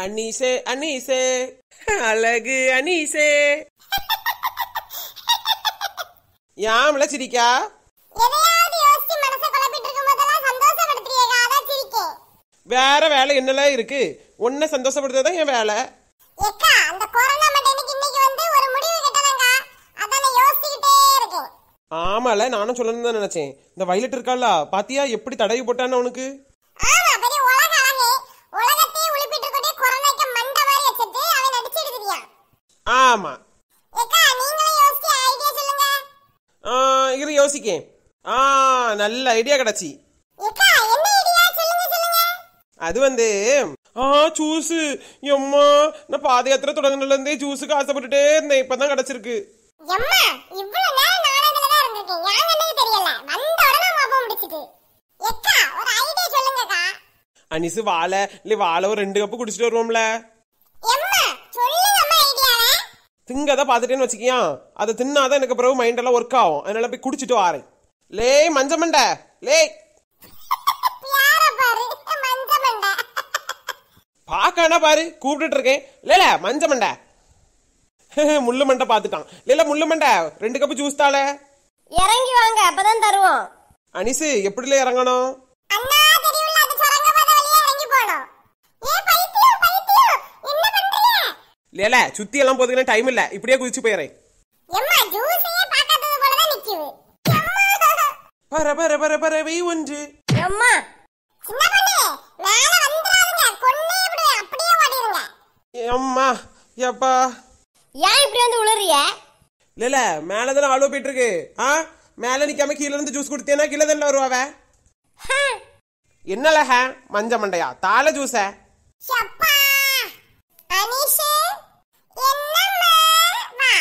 அனீசே அனீசே அழகு அனீசே யாமல சிரிக்கா? வேற வேலை என்னலாம் இருக்கு? உன்னை சந்தோஷப்படுத்துறதா என் வேலை. ஆமால நானும் சொல்லணும்னு தான் நினைச்சேன். இந்த வயலட் இருக்கால பாத்தியா எப்படி தடவி போட்டான்னு உனக்கு ஆமா. இரு யோசிக்கேன். ஆ நல்ல ஐடியா கிடைச்சி. அது வந்து ஆ ஜூஸ் எம்மா நான் பாத யாத்திரை தொடங்கினதுல இருந்தே ஜூஸுக்கு ஆசைப்பட்டுட்டே இருந்தேன். இப்பதான் கிடைச்சிருக்கு. அனிசு வாழை இல்லை வாழை ஒரு ரெண்டு கப்பு குடிச்சிட்டு வருவோம்ல. திங்கதை பார்த்துட்டேன்னு வச்சுக்கியா? அதை தின்னாதான் எனக்கு பிறகு மைண்ட் எல்லாம் ஒர்க் ஆகும். அதனால போய் குடிச்சிட்டு வாரேன். லே மஞ்ச மண்டை லே யார பாரு மஞ்ச மண்டை பாக்கானா பாரு. கூப்பிட்டுட்டு இருக்கேன். லேல மஞ்ச மண்டை முள்ளு மண்டை பார்த்துட்டான். லேல முள்ளு மண்டை. ரெண்டு கப்பு ஜூஸ் தாள. இறங்கி வாங்க அப்பதான் தருவோம். அனிசு எப்படில இறங்கணும் அண்ணா தெரியும்ல அது சுரங்க பாதை வழியா இறங்கி போணும் ஏ பைத்தியம் பைத்தியம் என்ன லேல சுத்தி எல்லாம் போதுக்கு டைம் இல்ல. இப்படியே குதிச்சு தான் நிக்குது. எம்மா. பர பர பர பறவை ஒன்று. அம்மா மேல எப்பா? ஏன் இப்படி வந்து உளறிய? இல்ல மேலதானே ஆளோ போயிட்டு இருக்கு. ஆ? மேல நிக்காம கீழ இருந்து ஜூஸ் குடுத்தேனா கீழே தானே வருவாவ என்னல ஹே? மஞ்ச மண்டையா? தாள ஜூஸ அனிஷு என்னம்மா வா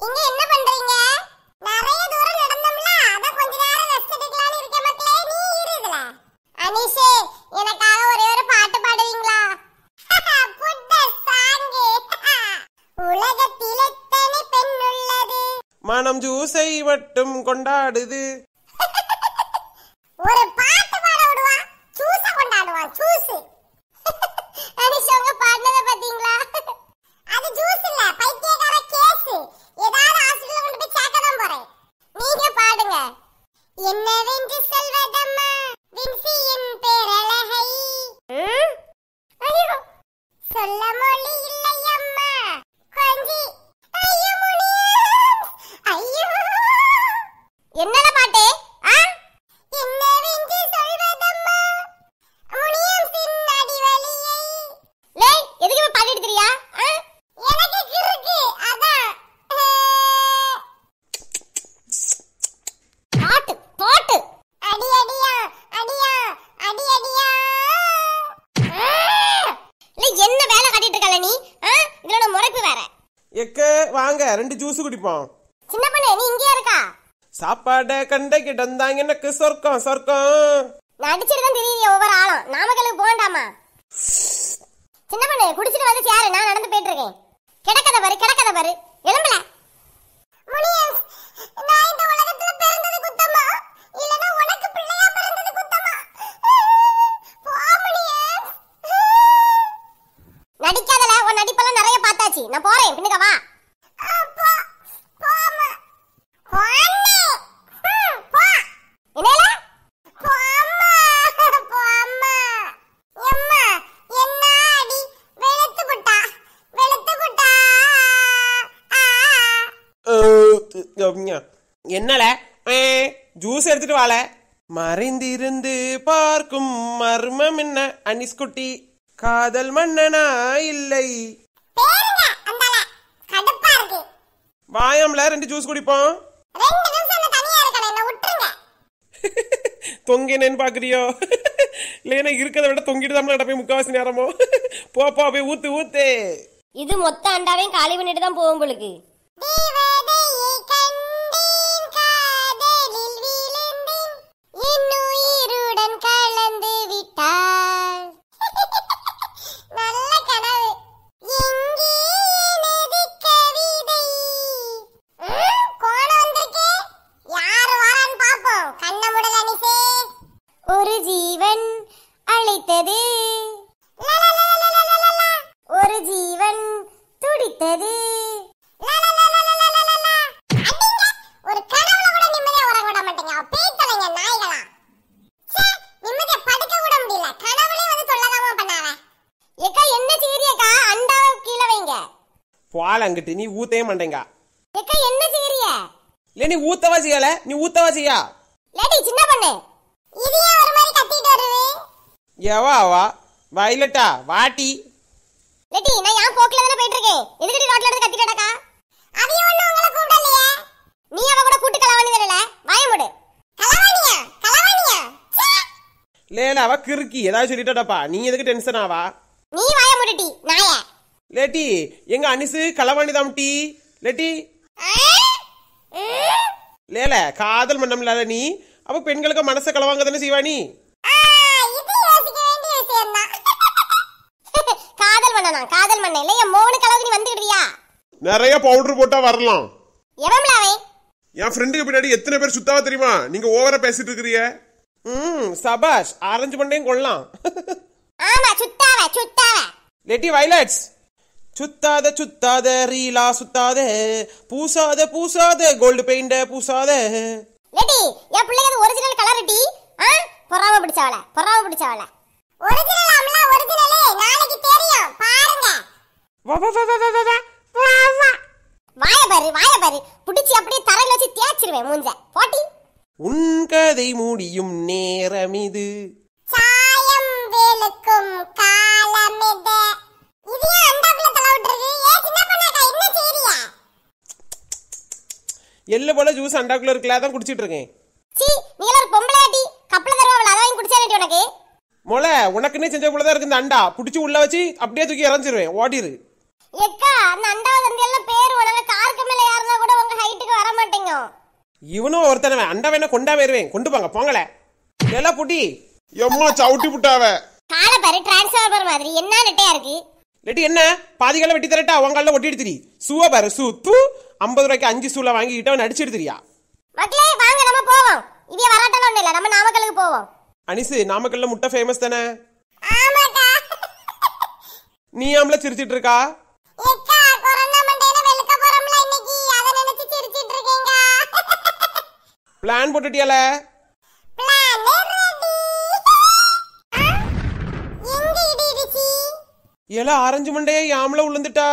இங்க என்ன பண்றீங்க நிறைய தூரம் நடந்தோம்ல அத கொஞ்ச நேரம் ரெஸ்ட் எடுக்கலாம்னு இருக்க மக்களே நீ இரு இதுல அனிஷு எனக்காக ஒரே ஒரு பாட்டு பாடுவீங்களா புட்ட சாங்கு உலகத்தில் எத்தனை பெண் உள்ளது மனம் ஜூஸை மட்டும் கொண்டாடுது. ஒரு பாட்டு பாட விடுவான் சூச கொண்டாடுவான் சூசு அனிஷ் உங்க பாடினதை பாத்தீங்களா அது ஜூஸ் இல்ல பைத்தியக்கார கேஸ் ஏதாவது ஹாஸ்பிடல்ல கொண்டு போய் சேர்க்க தான் போறேன். நீங்க பாடுங்க. என்னவென்று சொல்வதம்மா? வின்சியின் பேரழகை. ம்? ஐயோ. சொல்ல மொழி ரெண்டு ஜூஸ் குடிப்போம். சின்ன பொண்ணு நீ இங்கேயா இருக்கா? சாப்பாட கண்ட கிடந்தாங்க எனக்கு சொர்க்கம் சொர்க்கம். நான் அடிச்சிட்டு தான் தெரியுது ஒவ்வொரு ஆளும். நாமக்கலுக்கு போகண்டாமா? சின்ன பொண்ணு குடிச்சிட்டு வந்து சேரு நான் நடந்து போயிட்டு இருக்கேன் கிடக்கத பாரு கிடக்கத பாரு. முனியம் நான் இந்த உலகத்துல பிறந்தது குத்தமா? இல்லனா உனக்கு பிள்ளையா பிறந்தது குத்தமா? போ முனியம் நடிக்காதல உன் நடிப்பெல்லாம் நிறைய பார்த்தாச்சு. நான் போறேன் பின்னுக்க வா அப்பா போமா போண்ணே ம், போ என்னல போம்மா போம்மா எம்மா என்ன அடி வெளுத்து புட்டா வெளுத்து புட்டா ஆ என்னல? ஜூஸ் எடுத்துட்டு வாழ மறைந்திருந்து பார்க்கும் மர்மம் என்ன அனிஸ் குட்டி காதல் மன்னனா இல்லை. வாயாம்ல ரெண்டு ஜூஸ் குடிப்போம். தொங்கினேன்னு பாக்குறியோ? இல்லைன்னா இருக்கிறத விட தொங்கிட்டு தான் நடப்பேன் முக்காவாசி நேரமோ போ போ போய் ஊத்து ஊத்து. இது மொத்த அண்டாவையும் காலி பண்ணிட்டு தான் போகும் பொழுது ஆள் அங்கிட்டு. நீ ஊத்தவே மாட்டேங்க. என்ன செய்யறிய இல்ல நீ ஊத்தவா செய்யல? நீ ஊத்தவா செய்யா? லேடி சின்ன பொண்ணு? இது ஏன் ஒரு மாதிரி கத்திட்டு வருது? எவா வா வயலட்டா? வாட்டி. லேடி நான் ஏன் போக்குல தானே போயிட்டு இருக்கேன் எதுக்கடி ரோட்ல இருந்து அவிய ஒண்ணு உங்களை கூப்பிடலையே? நீ அவ கூட கூட்டு கலவாணி வரல வாய மூடு. கலவாணியா கலவாணியா ச்சே! லேல அவ கிறுக்கி. ஏதாவது சொல்லிட்டாப்பா நீ எதுக்கு டென்ஷன் ஆவா? நீ வாய மூடுடி நாய. லேட்டி எங்க அனிசு களவாணி தாம்டி லேட்டி. லேல காதல் மன்னம்ல நீ. அப்ப பெண்களுக்கு மனசை களவாங்க தானே விஷயம்தான் காதல் பண்ணனா காதல் பண்ண இல்லையா மூணு கலவுக்கு நீ வந்துக்கிறியா நிறைய பவுடர் போட்டா வரலாம். அவன்? என் ஃப்ரெண்டுக்கு பின்னாடி எத்தனை பேர் சுத்தாவா தெரியுமா? நீங்க ஓவரா பேசிட்டு இருக்கிறீங்க. ம் சபாஷ் ஆரஞ்சு மண்டையும் கொள்ளலாம் ஆமா சுத்தாவ சுத்தாவ லேட்டி வயலட்ஸ் சுத்தாத சுத்தாத ரீலா சுத்தாத பூசாத பூசாத கோல்டு பெயிண்ட பூசாத. லேடி என் பிள்ளைக்கு அது ஒரிஜினல் கலர் டி? ஆ? பொறாம பிடிச்சவள பொறாம பிடிச்சவள. ஒரிஜினல் அம்லா ஒரிஜினலே நாளைக்கு தெரியும். பாருங்க. வா வா வா வா வா வா வாய பாரு வாய பாரு. புடிச்சு அப்படியே தரையில வச்சு தேய்ச்சிருவேன் மூஞ்ச. போட்டி. உன் கதை முடியும் நேரம் இது சாயம் வெளுக்கும் காலம் இது இது எள்ளு போல ஜூஸ் அண்டாக்குள்ள இருக்குல்ல அதான் குடிச்சிட்டு இருக்கேன். சீ நீங்க ஒரு பொம்பளை ஆட்டி கப்பல தருவாங்களா அதான் வாங்கி குடிச்சா வேண்டி உனக்கு? மொள உனக்குன்னே செஞ்ச போல தான் இருக்கு இந்த அண்டா. புடிச்சு உள்ள வச்சு அப்படியே தூக்கி இறஞ்சிருவேன் ஓடிரு. எக்கா அந்த அண்டாவது அந்த எல்லாம் பேர் உனக்கு காருக்கு மேல யாருன்னா கூட உங்க ஹைட்டுக்கு வர மாட்டேங்க. இவனும் ஒருத்தனவன். அண்டா வேணா கொண்டா வருவேன் கொண்டு போங்க போங்களே. எல்லாம் புட்டி எம்மா சவுட்டி புட்டாவ. காலை பாரு டிரான்ஸ்ஃபார்மர் மாதிரி. என்ன நெட்டையா இருக்கு? லெட்டி என்ன? பாதிகளை வெட்டி தரட்டா உங்கால ஒட்டி எடுத்துரி. சூவா பாரு சூ தூ ஐம்பது ரூபாய்க்கு அஞ்சு சூல வாங்கிக்கிட்டவன் நடிச்சு எடுத்துறியா மக்களே வாங்க நம்ம போவோம். இவ வராட்டலாம் ஒண்ணு இல்ல நம்ம நாமக்கலுக்கு போவோம். அனிசு நாமக்கல்ல முட்டை ஃபேமஸ் தானே? ஆமாக்கா. நீ ஆம்பளை சிரிச்சிட்டு இருக்கா? ஏக்கா கொரோனா மண்டையில வெளுக்க போறோம்ல இன்னைக்கு. அத நினைச்சு சிரிச்சிட்டு இருக்கேங்க. பிளான் போட்டுட்டியால? ஏல ஆரஞ்சு மண்டையே யாமல உளுந்துட்டா?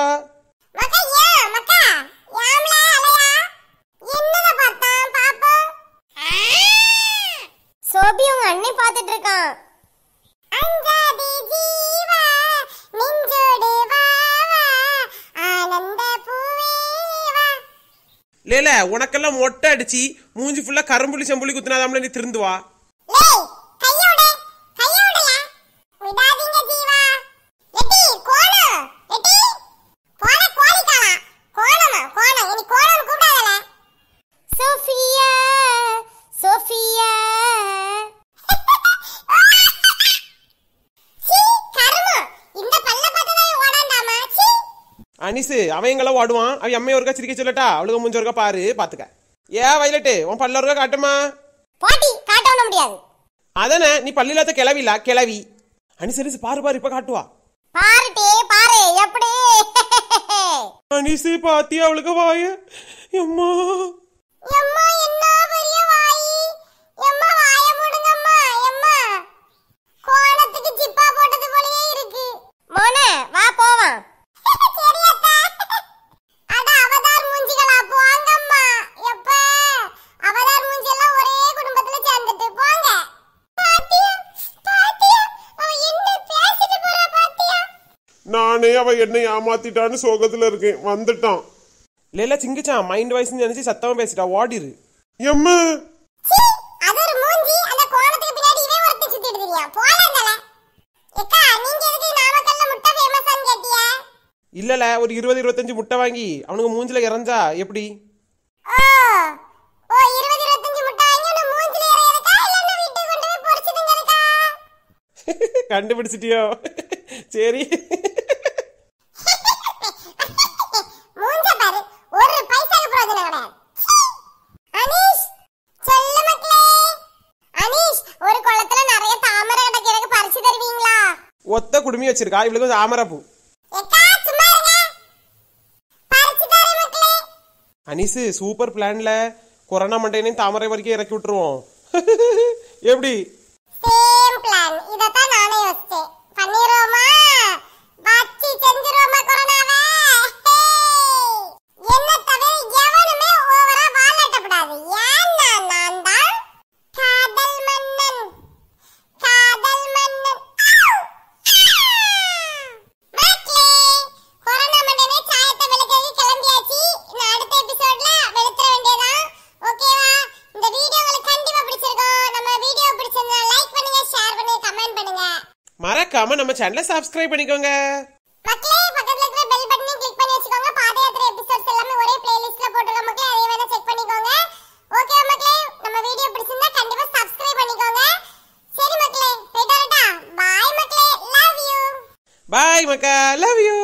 சோபி உங்க அண்ணி பாத்துட்டு இருக்கான். அஞ்சாதி ஜீவா நெஞ்சோடு வா வா. ஆனந்த பூவே வா. லேல உனக்கெல்லாம் மொட்டை அடிச்சு மூஞ்சி ஃபுல்லா கரும்புளி செம்புளி குத்துனாதாம்ல நீ திருந்துவா? அனிசு அவன் எங்கெல்லாம் ஓடுவான்? அவன் அம்மைய ஒருக்கா சிரிக்க சொல்லட்டா? அவளுக்கு மூஞ்ச ஒருக்கா பாரு பாத்துக்க. ஏ வயலட்டு உன் பல்ல ஒருக்கா காட்டுமா? போட்டி காட்ட ஒண்ண முடியாது. அதானே நீ பல்லில்லாத கிளவில கிளவி அனிசு அனிசு பாரு பாரு இப்ப காட்டுவா. பாருட்டே பாரு எப்படி? அனிசு பாத்தி அவளுக்கு வாய? எம்மா. எம்மா என்ன பெரிய வாயி? அவ என்னை ஏமாத்திட்டான்னு சோகத்துல இருக்கேன். வந்துட்டான். லேலா சிங்கிச்சான். மைண்ட் வாய்ஸ் நினைச்சு சத்தமா பேசிட்டா. ஓடிரு. எம்மு? இல்லல ஒரு இருபது இருபத்தஞ்சு முட்டை வாங்கி அவனுக்கு மூஞ்சில இறஞ்சா எப்படி? கண்டுபிடிச்சிட்டியோ? சரி. குடுமி வச்சிருக்கா. இவளுக்கு ஆமரப்பூ மக்களே. அனிசு சூப்பர் பிளான்ல கொரோனா மண்டையினையும் தாமரை வரைக்கும் இறக்கி விட்டுருவோம். எப்படி? சேம் பிளான் இதத்தான் நானே யோசிச்சேன். பண்ணிடுவோமா மறக்காம நம்ம சேனலை சப்ஸ்கிரைப் பண்ணிக்கோங்க. மக்களே பக்கத்துல இருக்கிற பெல் பட்டனையும் கிளிக் பண்ணி வச்சுக்கோங்க. பாதயாத்திரை எபிசோட்ஸ் எல்லாமே ஒரே பிளேலிஸ்ட்ல போட்டுருக்க மக்களே. அதே வேணா செக் பண்ணிக்கோங்க. ஓகே மக்களே? நம்ம வீடியோ பிடிச்சிருந்தா கண்டிப்பா சப்ஸ்கிரைப் பண்ணிக்கோங்க. சரி மக்களே போயிட்டு வரட்டா. பாய் மக்களே. Love you bye Mecca. Love you